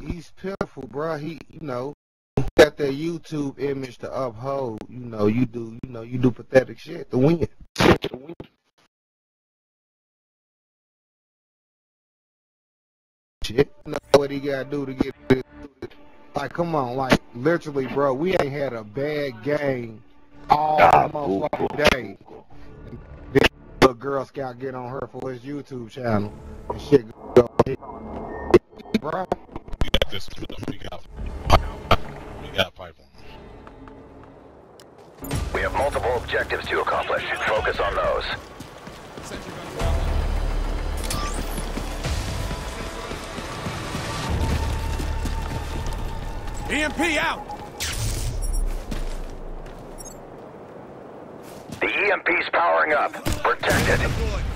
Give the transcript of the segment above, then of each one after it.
he's pitiful, bro. He, you know, got that YouTube image to uphold. You know, you do, you know, you do pathetic shit to win. Shit, you know what he gotta do to get this. Like, come on, like, literally, bro, we ain't had a bad game all ah, motherfucking day. And then the Girl Scout get on her for his YouTube channel and shit go, bro. We got this. We got. We got pipeline. We have multiple objectives to accomplish. Focus on those. EMP out! The EMP's powering up. Protect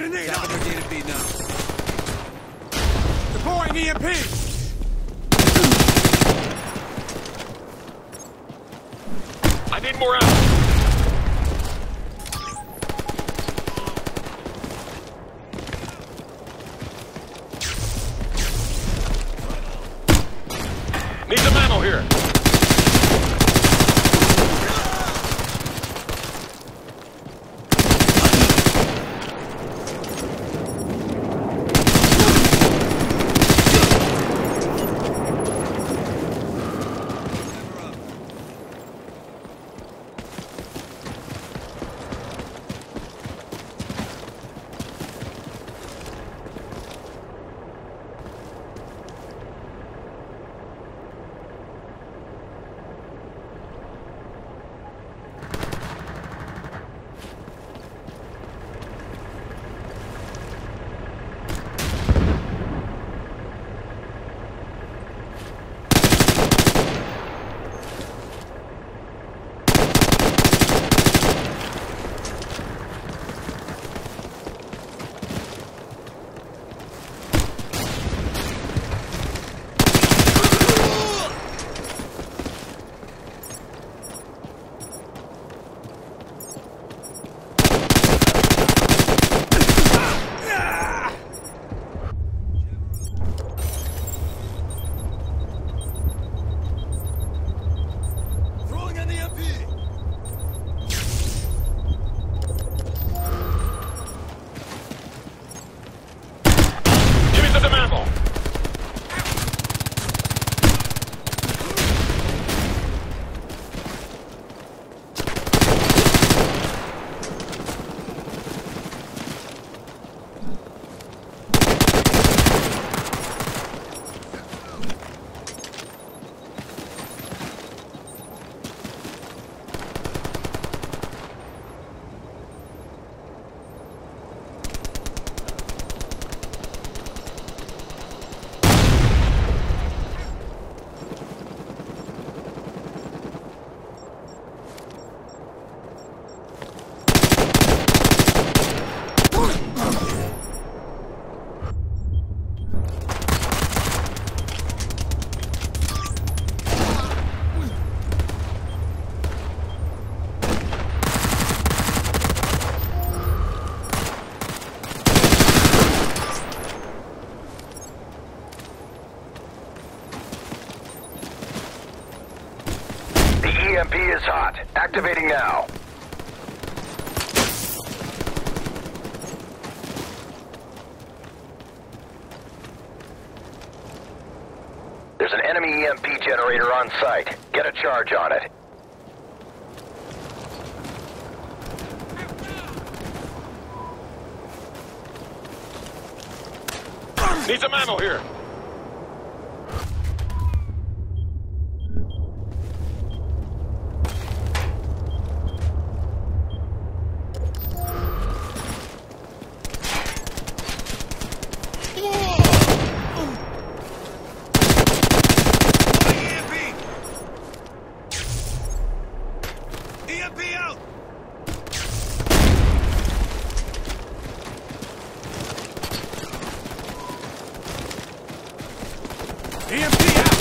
it. Grenade out! their data feed now. Deploying EMP! I need more ammo. Activating now. There's an enemy EMP generator on site. Get a charge on it. Need some ammo here. EMP! EMP out! EMP out!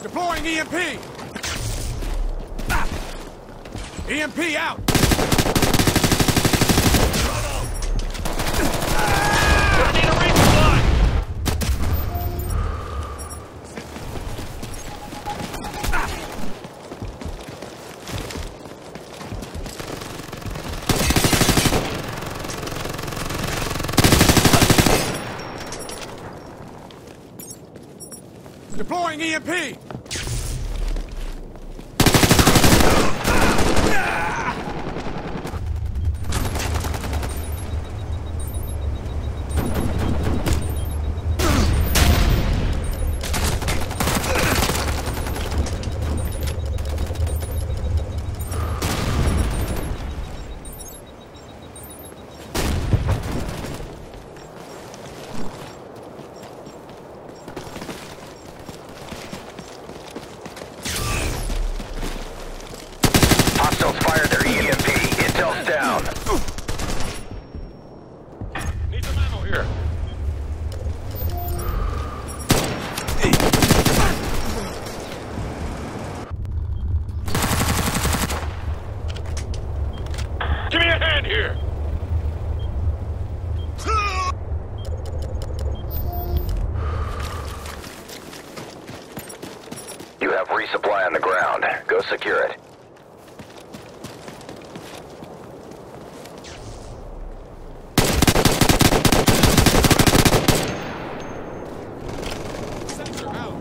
Deploying EMP! Ah! EMP out! Deploying EMP! Hostiles fired their EMP. Intel's down. Need some ammo here. Give me a hand here. You have resupply on the ground. Go secure it. Sensor out!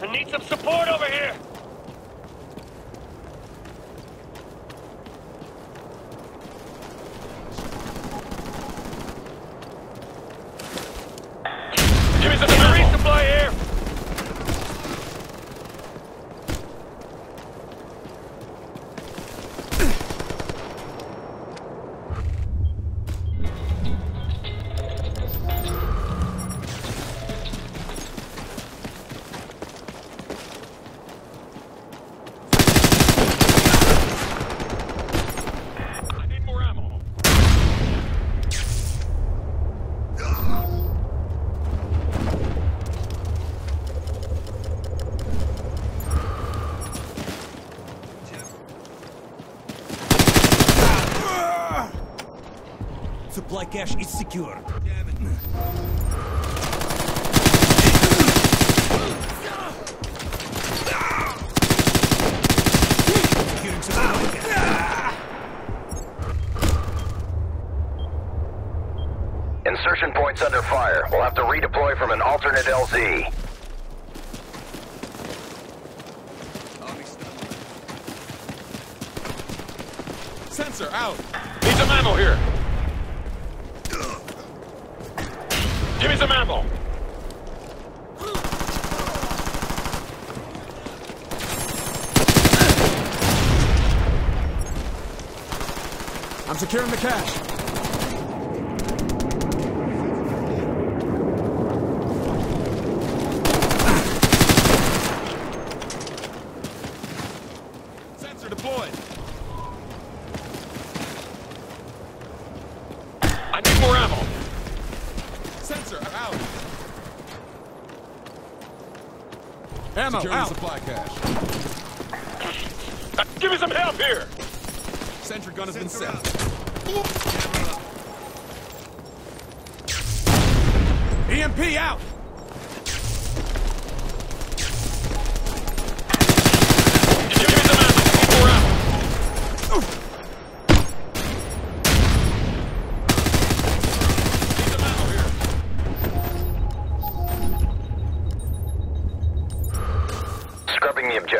I need some support over here. Give me some Need a ammo. resupply here. I need more ammo. Supply cache is secure. Damn it. Securing supply cache. Insertion point's under fire. We'll have to redeploy from an alternate LZ. Sensor out! Need some ammo here. Give me some ammo. I'm securing the cache. Sensor deployed. I need more ammo. Sensor out. Ammo Securing out. supply cache. Uh, Give me some help here. Sentry gun has been set. EMP out.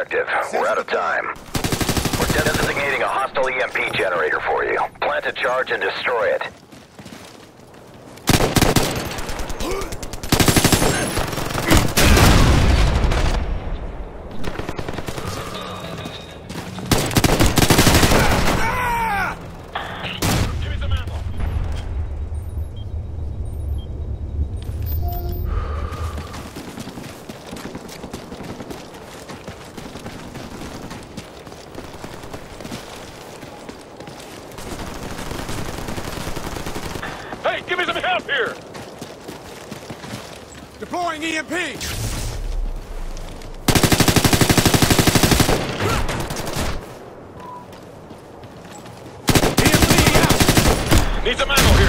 Objective. We're out of time. We're designating a hostile EMP generator for you. Plant a charge and destroy it. Here! Deploying EMP! EMP out! Need some ammo here!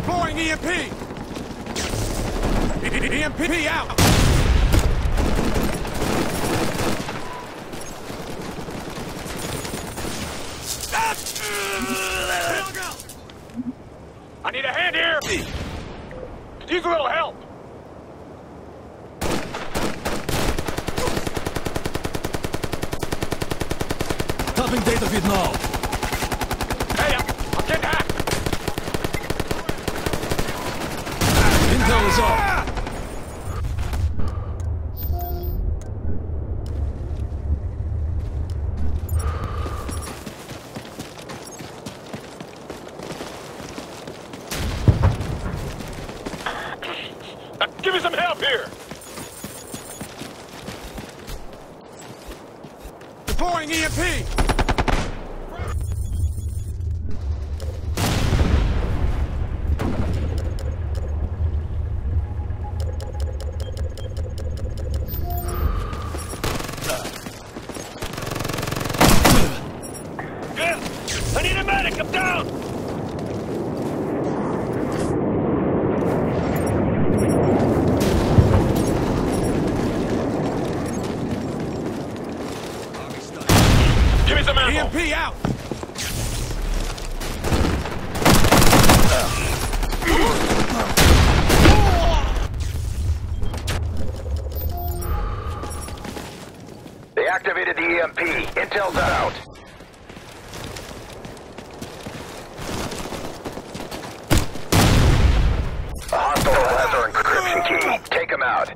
Deploying EMP! EMP out! I need a hand here! Use a little help! Tapping data feed now. Hey, I'm, I'm getting hacked! Intel is need a medic! I'm down! Key. Take him out.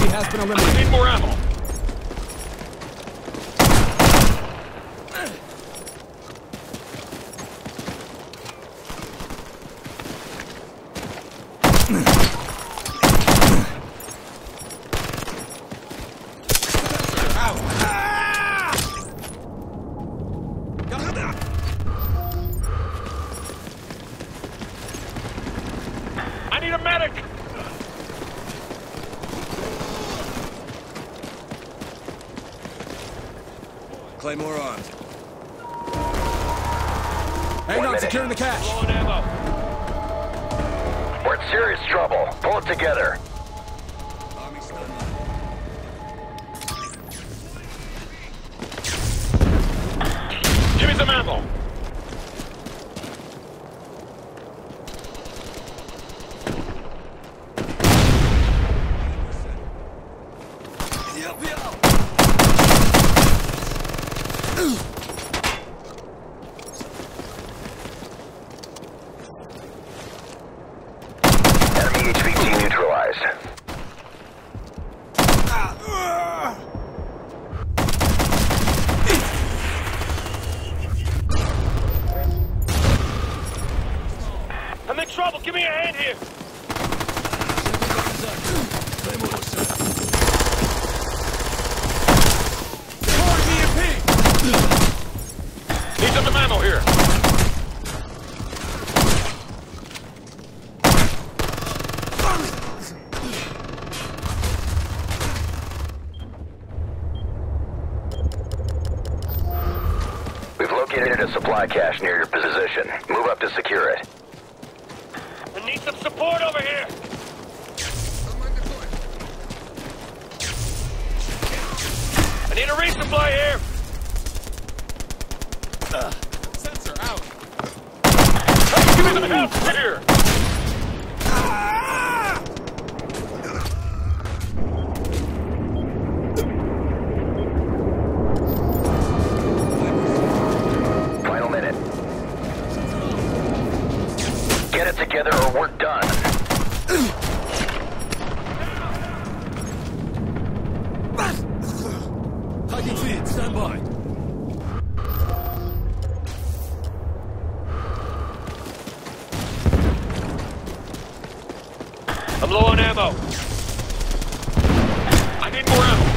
He has been eliminated. Need more ammo! I need a medic! Claymore armed. Hang One on, minute. securing the cache. Low on ammo. We're in serious trouble. Pull it together. Army stun mine. Give me some ammo! EMP out! Enemy HVT neutralized. I'm in trouble! Give me a hand here! Ammo here! We've located a supply cache near your position. Move up to secure it. I need a resupply here. Sensor out. Hey, give me the help here. I'm low on ammo. I need more ammo.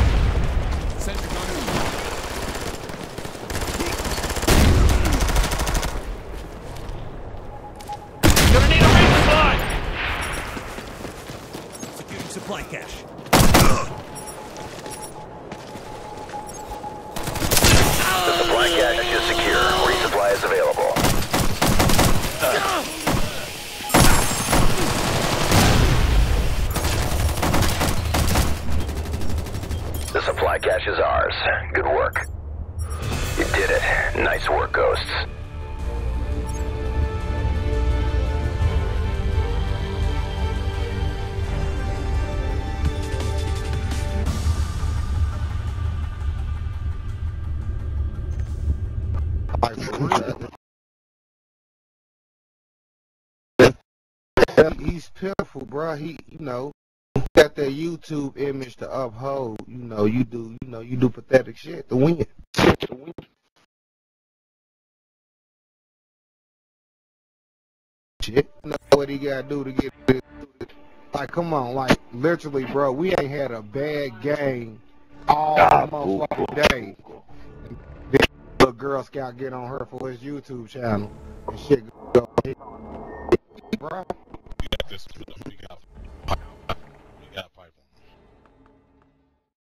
Pitiful, bro. He, you know, got that YouTube image to uphold. You know, you do, you know, you do pathetic shit to win. Shit, you know what he gotta do to get this. Like, come on, like, literally, bro. We ain't had a bad game all ah, motherfucking day. And the Girl Scout get on her for his YouTube channel and shit go Podcast.